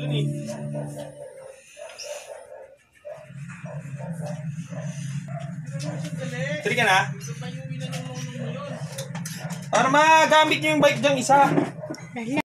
Dun eh. Tiri ka na? Para magamit niyo yung bike dyan isa.